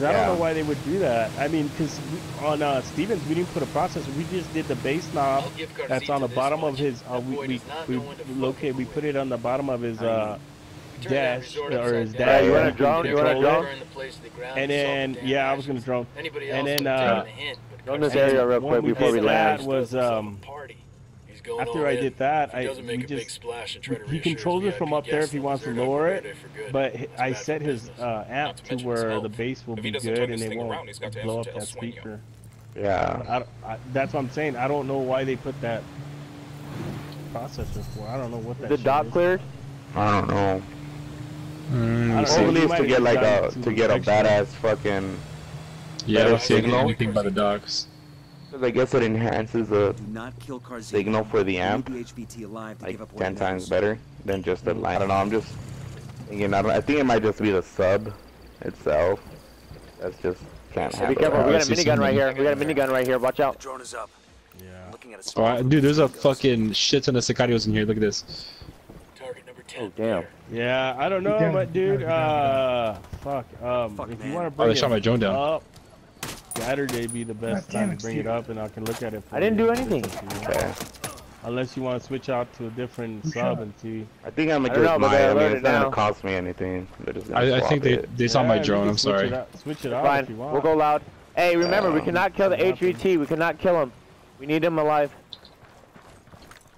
Because I don't know why they would do that. I mean, because on uh, Stevens, we didn't put a processor. We just did the base knob that's on the this bottom of his. Uh, we we, does we know when to fucking locate. We put it on the bottom of his uh, dash or his down. dash. you wanna drone? You wanna drone? Burn the place to the ground And and then yeah, I was gonna drone. Anybody And then, uh, taken a hint, but Drone this area real quick before did we that land. was um party. He's going after I in. did that, he I doesn't we make a big just splash and try to he controls it from up there if he wants to lower it, be there for good. but I set his uh, amp to to where his the bass will If be good and this it won't around, he's got to blow up that to you. speaker. Yeah. I, I, that's what I'm saying. I don't know why they put that processor for. I don't know what that. The shit dot is. cleared? I don't know. I Mm, don't know. Hopefully He to get like a to get a badass fucking. yeah, I better don't see signal. anything by the docks. Cause I guess it enhances the not kill Carzino. signal for the amp the alive to like give up ten times knows. better than just the. I don't know. I'm just thinking. I, don't, I think it might just be the sub itself. That's just can't Be careful, we got a minigun right here. We got a minigun right here. Watch The out. drone is up. Yeah. Looking at a Oh, dude, there's a fucking shit ton of Sicarios in here. Look at this. Target number 10. Oh, damn. Yeah, I don't know, but dude, down, down, uh, fuck. Um, Fuck, if man. you want to Oh, bring they shot my drone down. Up, Saturday be the best God time to bring it up, and I can look at it. For I didn't you. do anything. It's up to you. Okay. Unless you want to switch out to a different Who sub and see. I think I'm gonna don't just know, but my. I mean, it's not gonna cost me anything. They're just gonna I, I think they it. they saw Yeah, my drone. I'm switch sorry. It out, switch it out fine. if you want. We'll go loud. Hey, remember, we Um, cannot kill the HVT. We cannot kill him. We need him alive.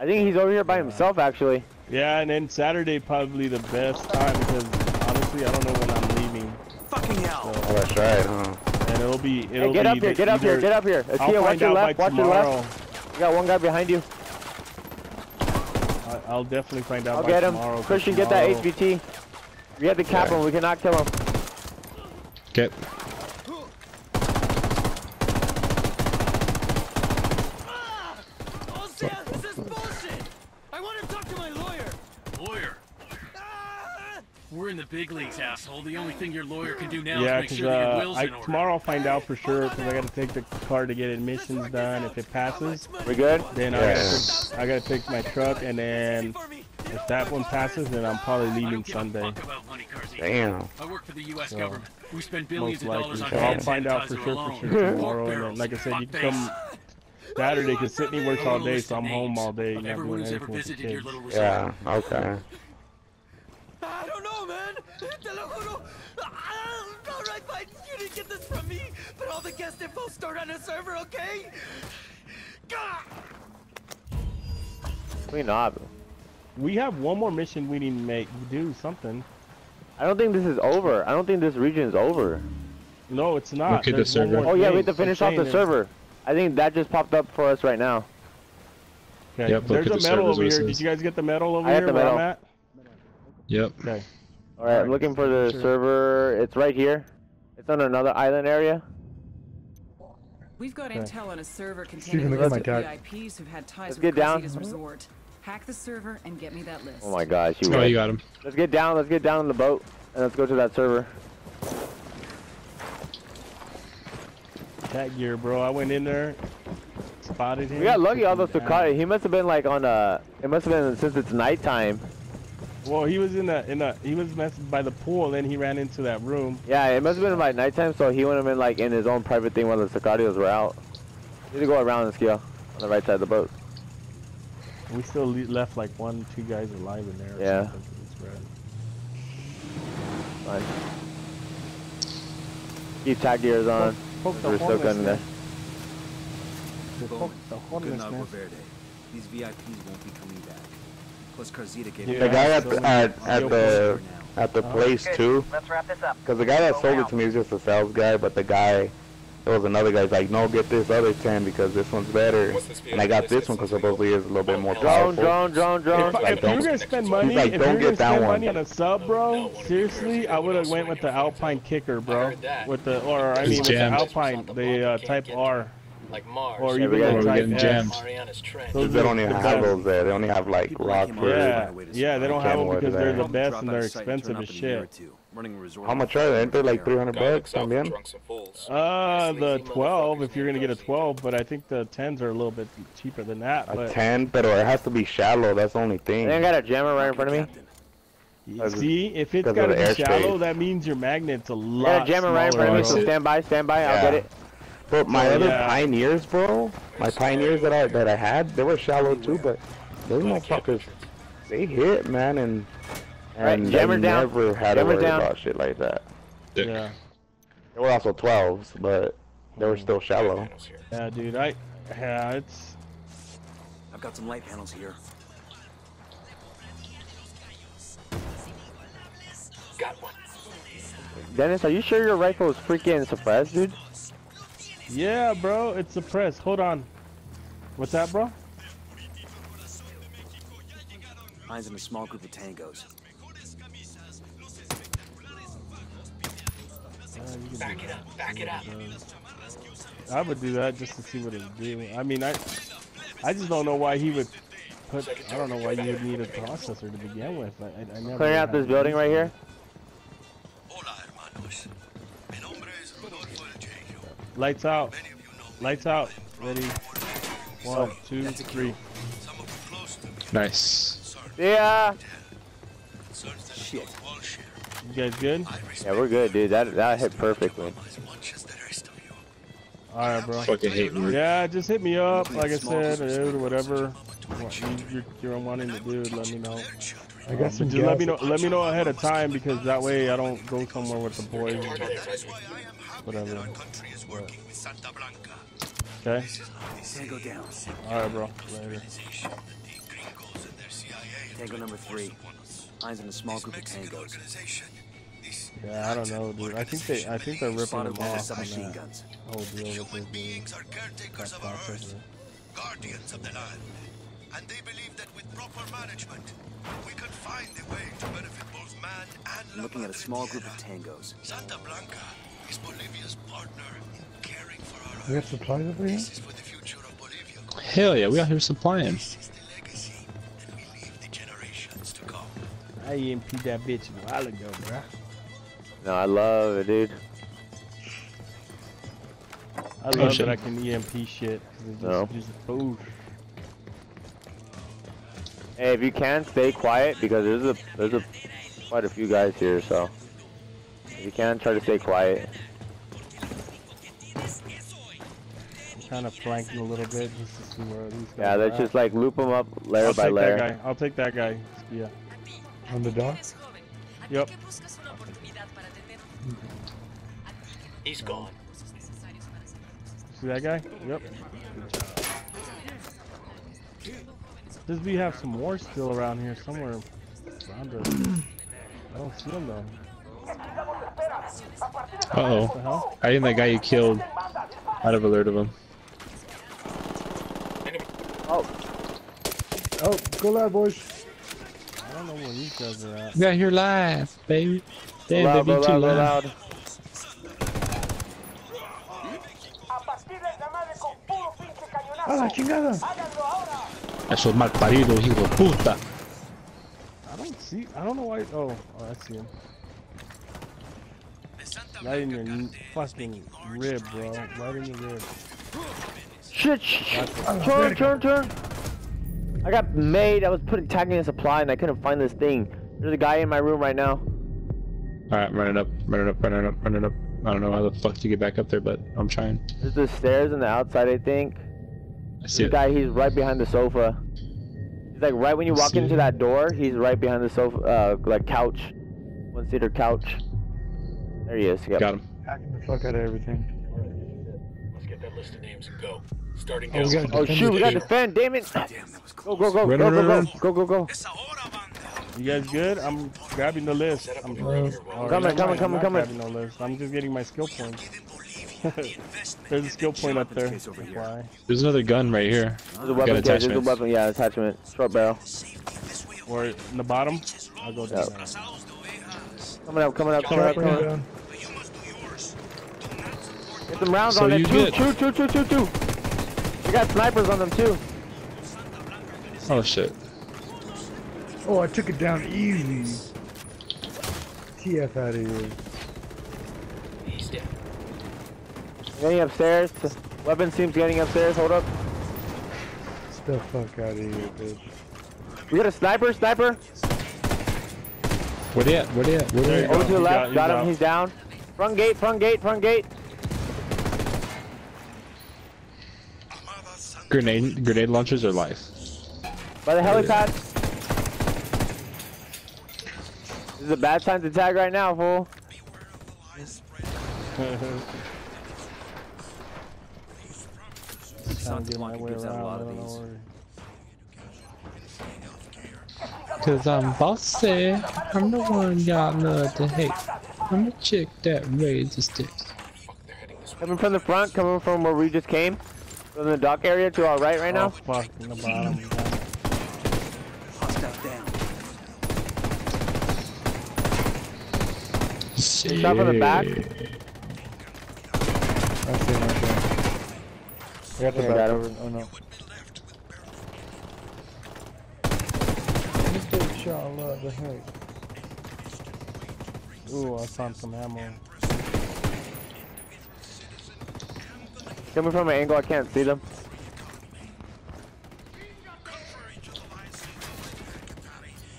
I think he's over here by himself, actually. Yeah, and then Saturday probably the best time because honestly, I don't know when I'm leaving, Fucking hell. Oh, that's right, huh? And it'll be it'll Hey, get be up here, get up here, get up here. I'll Akia, watch your left, by watch your left. You got one guy behind you. I- I'll definitely find out I'll by get him. tomorrow. 'cause Christian, get that tomorrow- HVT. We have to cap Okay. him. We cannot kill him. Get. Oh, Sam, this is bullshit! I want to talk to my lawyer! Lawyer? Ah! We're in the big leagues, asshole. The only thing your lawyer can do now Yeah, is make sure that your uh, will's I, in order. tomorrow I'll find out for sure because I got to take the car to get admissions done. If it passes, We good? then I gotta take, I gotta take my truck, and then if that one passes, then I'm probably leaving don't give a Sunday. fuck about money, Carzino. Damn. I work for the U.S. So, government. We spend billions Most of dollars on so I'll find out for sanitizer sure alone. for sure tomorrow. And then, like I said, you can come Saturday because Sydney works all want day, so I'm home all day, of everyone doing who's ever anything visited your little resort. Yeah. Okay. I don't know, man! Te lo juro! Alright, fine, you didn't get this from me, but all the guest info stored on a server, okay? Gah! We not. We have one more mission we need to make. Do something. I don't think this is over. I don't think this region is over. No, it's not. Look at the server. Oh yeah, we have to finish off the there's- server. I think that just popped up for us right now. Okay. Yep, look There's at a the medal over here. what Did you guys get the medal over I got here the where I'm medal. At? Yep. Okay. All right, I'm looking for the Sure. server. It's right here. It's on another island area. We've got Okay. intel on a server containing look a at list my. VIPs who've had ties Let's with get down. Resort. Hack the server and get me that list. Oh my gosh, you. Oh, would. you got him. Let's get down. Let's get down on the boat and let's go to that server. Cat gear, bro. I went in there, spotted him. We got lucky. took All him those. Sakata. He must have been like on uh It must have been since it's nighttime. Well, he was in the in the he was messed by the pool, and then he ran into that room. Yeah, it must have been like nighttime, so he would have been like in his own private thing while the Sicarios were out. Need to go around and scale on the right side of the boat. We still le- left like one, two guys alive in there. Yeah. something. It's red. Fine. Keep tag gears on. Poke the We're still gunning there. homelessness. Poke the Good Agua homelessness. Verde. These VIPs won't be coming back. Plus Carzita gave Yeah. The guy at the, at, at the at the Uh-huh. place too. Let's wrap this up. Because the guy that sold it to me was just a sales guy, but the guy, there was another guy's like, no, get this other 10 because this one's better. This And I got this one because supposedly it's a little bit more Drone, powerful. drone, drone, drone. If, Like, if you're don't- gonna spend money, like, if don't you're get gonna that spend money on a sub, bro, seriously, I would have went with the Alpine kicker, bro. With the, or I mean, with the. Alpine, the uh, Type R, Like Mars. or Yeah, even we got- the we're getting S. jammed. Mariana's Trench. Those They are don't the even have best. those there. They only have like People like him Rockford. Yeah, yeah, they don't have them Kenwood because they're the best and they're of sight and expensive turn as up in a year or shit. two. Running a resort How much are they? Ain't they every like 300 bucks? out for También? drunks. Uh, the 12 if you're gonna get a 12, but I think the 10s are a little bit cheaper than that. A But 10, but it has to be shallow. That's the only thing. They got a jammer right in front of me. See, if it's because of gotta be shallow, that means your magnet's a lot. Yeah, lot jammer right in front of me, so stand by, stand by, I'll get it. But my Oh, other yeah. pioneers, bro, my pioneers that I that I had, they were shallow too, but those motherfuckers, they hit, man, and Right, and jammer I down. never had Jammer to worry down. about shit like that. Dick. Yeah, They were also 12s, but they were still oh, shallow. Yeah, dude. I, yeah, it's I've got some light panels here. Got one. Dennis, are you sure your rifle is freaking suppressed, dude? Yeah, bro. It's suppressed. Hold on. What's that, bro? Mine's in a small group of tangos. Uh, Back it up. Back it up. I would do that just to see what it would do. I mean, I, I just don't know why he would put. I don't know why you would need a processor to begin with. I, I, I never. Clearing out this building right here. Lights out. Lights out. Ready. One, two, three. Nice. Yeah. Shit. You guys good? Yeah, we're good, dude. That that hit perfectly. All right, bro. Fucking hate me. Yeah, just hit me up. Like I said, dude, or whatever. You, you're, you're wanting to do, let me know. I got some Just let me know. Let me know ahead of time because that way I don't go somewhere with the boys. Target there, Whatever. Okay. Tango down. All right, bro. Later. Tango number three. Mine's in a small group of tangos. Yeah, I don't know, dude. I think they. I think they're ripping Spotted them one with off on submachine that guns. whole deal with this dude. That processor. guardians of the land. And they believe that with proper management, we can find a way to benefit both man and I'm looking at a small group of tangos. Santa Blanca is Bolivia's partner in caring for our We have supplies over here? This is for the future of Bolivia. Hell yeah, we are here supplying. This is the legacy that we leave the generations to come. I EMP'd that bitch a while ago, bruh. No, I love it, dude. I love oh, shit. that I can EMP shit. 'cause It's just, No. just boof. Hey, if you can, stay quiet because there's a there's a quite a few guys here, so if you can, try to stay quiet. I'm kind of flanking a little bit just to see where these guys Yeah, let's at. just like loop them up layer I'll by take layer. that guy. I'll take that guy. Yeah. On the dock? Yep. He's gone. See that guy? Yep. Does we have some more still around here somewhere around us? I don't see them though. Uh What the oh. hell? I think that guy you killed might have alerted him. Oh, Oh, go loud, boys. I don't know where these guys are at. We out here live, baby. Damn, Go loud, baby, go too loud, go loud. loud. ¡A la chingada! Esos mal paridos, hijo de puta. I don't see. I don't know why. Oh, oh, I see him. Right in your fucking rib, bro. Right in your rib. Shit! shh, shh. Turn, turn, turn. I got made. I was putting tagging a supply and I couldn't find this thing. There's a guy in my room right now. Alright, running up, running up, running up, running up. I don't know how the fuck to get back up there, but I'm trying. There's the stairs on the outside, I think. I see This it. guy, he's right behind the sofa. He's like right when you I walk into it. that door, he's right behind the sofa, uh, like couch, one seater couch. There he is. Yep. Got him. Hacking the fuck out of everything. Let's get that list of names and go. Starting Oh, we Oh shoot, we gotta defend. Damn it! Damn, that was Go, close. go, go, Run, go, run, go, run, go, go, go, go. You guys good? I'm grabbing the list. Set up a I'm perimeter wall. Coming, never coming, coming, I'm coming. not grabbing no list. I'm just getting my skill points. There's a skill point up there. Case over here. Why? There's another gun right here. There's a weapon case. There's a weapon. Yeah, attachment. Short barrel. Or in the bottom? I'll go down. Yep. There. Coming up, coming up, coming up, coming up. Get some rounds So on it. you Two, get- two, two, two, two, two. We got snipers on them too. Oh shit. Oh, I took it down easy. TF out of here. He's dead. Getting upstairs. Weapon seems getting upstairs. Hold up. Get the fuck out of here, bitch. We got a sniper, sniper. Where they at? Where they at? Where they at? Over to the left. out, Got him. out. He's down. Front gate. Front gate. Front gate. Grenade grenade launchers are life. By the helipad. This is a bad time to tag right now, fool. Trying to get my Santa gives out a lot of these. where- Cause I'm bossy. I'm the one y'all love to hate. I'm the chick that raises sticks. Coming from the front, coming from where we just came. From the dock area to our right right Oh now. fuck! In the bottom. Hostile down. Shit. Shot from the back. I see him right there. I got the back got over. Oh no. Big shot, what the heck? Ooh, I found some ammo. Coming from an angle I can't see them.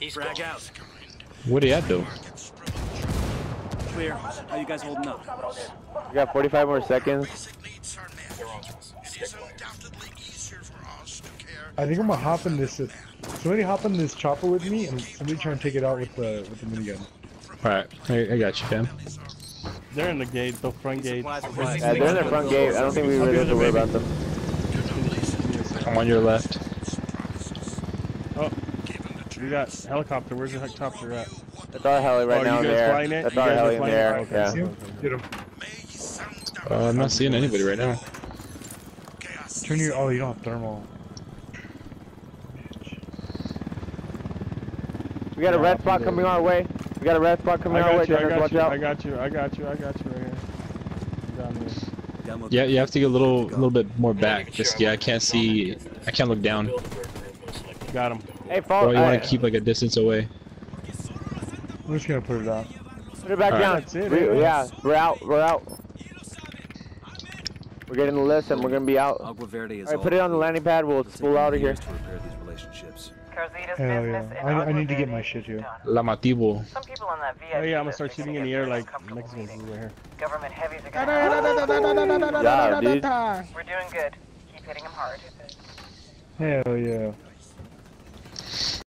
He's Frag out. What they at though? Clear. How you guys holding up? We got 45 more seconds. It is undoubtedly easier for us to care I think I'm gonna hop in this. Somebody hop in this chopper with me, and somebody try and take it out with the with the minigun. Alright, I, I got you, fam. They're in the gate, the front gate. Supplies, supplies. Yeah, they're in the front gate. I don't think we really have to worry about them. I'm on your left. Oh, we got helicopter. Where's the helicopter at? That's our heli right Oh, now you in guys there. flying it? That's You our heli in there. Okay. Yeah. Get him. Uh, I'm not seeing anybody right now. Turn your. Oh, you don't have thermal. We got a red spot coming our way. We got a red spot coming I our way. you. I Dennis, got watch you. out. I got you. I got you. I got you right here. Down here. Demo Yeah, you have to get a little, a little bit more back. Just yeah, I can't see. I can't look down. Got him. Hey, fall. Bro, you uh, want to keep like a distance away. We're just gonna put it out. Put it back Alright. down. That's it, We- eh? yeah, we're out. We're out. We're getting the list and we're gonna be out. Agua Verde is Alright, put it on the landing pad. We'll spool out of here. To repair these relationships. Hell yeah. I, I need to get my shit here. La Mativo. Some people on that VIP Oh yeah, I'm gonna start shooting in the air like Mexicans over here. Government heavies are gonna Yeah, dude. We're doing good. Keep hitting them hard. Hell yeah.